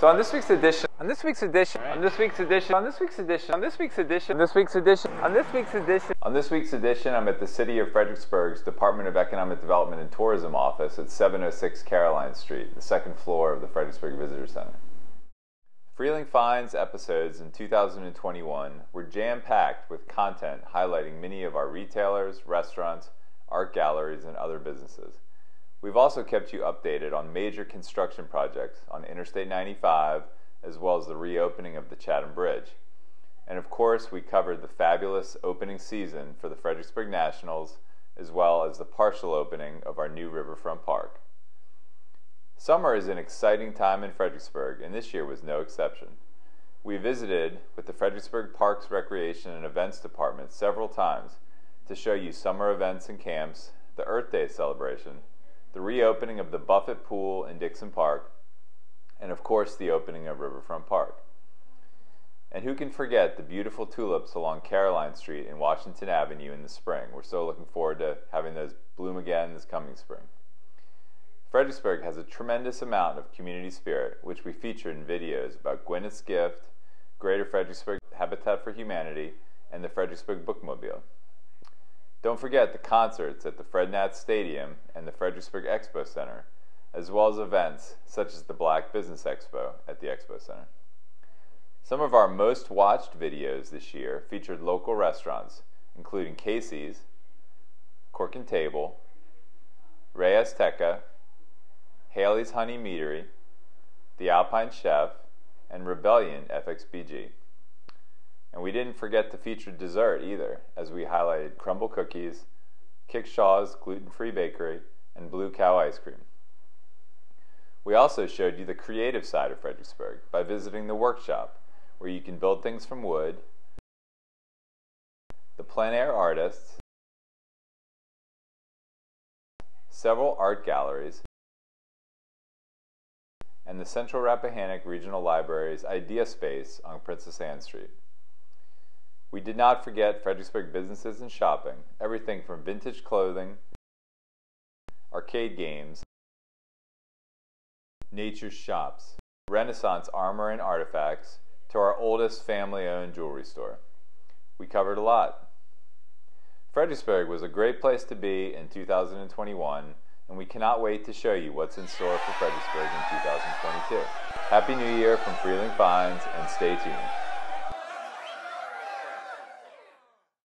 So on this week's edition, on this week's edition, on this week's edition, on this week's edition, on this week's edition, on this week's edition, on this week's edition, on this week's edition, I'm at the City of Fredericksburg's Department of Economic Development and Tourism office at 706 Caroline Street, the second floor of the Fredericksburg Visitor Center. Freehling Finds episodes in 2021 were jam-packed with content highlighting many of our retailers, restaurants, art galleries, and other businesses. We've also kept you updated on major construction projects on Interstate 95, as well as the reopening of the Chatham Bridge. And of course, we covered the fabulous opening season for the Fredericksburg Nationals, as well as the partial opening of our new Riverfront Park. Summer is an exciting time in Fredericksburg, and this year was no exception. We visited with the Fredericksburg Parks Recreation and Events Department several times to show you summer events and camps, the Earth Day celebration, the reopening of the Buffett Pool in Dixon Park, and of course the opening of Riverfront Park. And who can forget the beautiful tulips along Caroline Street and Washington Avenue in the spring? We're so looking forward to having those bloom again this coming spring. Fredericksburg has a tremendous amount of community spirit, which we featured in videos about Gwyneth's Gift, Greater Fredericksburg Habitat for Humanity, and the Fredericksburg Bookmobile. Don't forget the concerts at the Fred Nat Stadium and the Fredericksburg Expo Center, as well as events such as the Black Business Expo at the Expo Center. Some of our most watched videos this year featured local restaurants, including Casey's, Cork and Table, Rey Azteca, Haley's Honey Meadery, The Alpine Chef, and Rebellion FXBG. And we didn't forget to feature dessert either, as we highlighted Crumbl Cookies, Kickshaw's gluten-free bakery, and Blue Cow ice cream. We also showed you the creative side of Fredericksburg by visiting the workshop, where you can build things from wood, the plein air artists, several art galleries, and the Central Rappahannock Regional Library's Idea Space on Princess Anne Street. We did not forget Fredericksburg businesses and shopping, everything from vintage clothing, arcade games, nature's shops, Renaissance armor and artifacts, to our oldest family-owned jewelry store. We covered a lot. Fredericksburg was a great place to be in 2021, and we cannot wait to show you what's in store for Fredericksburg in 2022. Happy New Year from Freehling Finds, and stay tuned.